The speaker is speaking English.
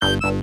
Wow.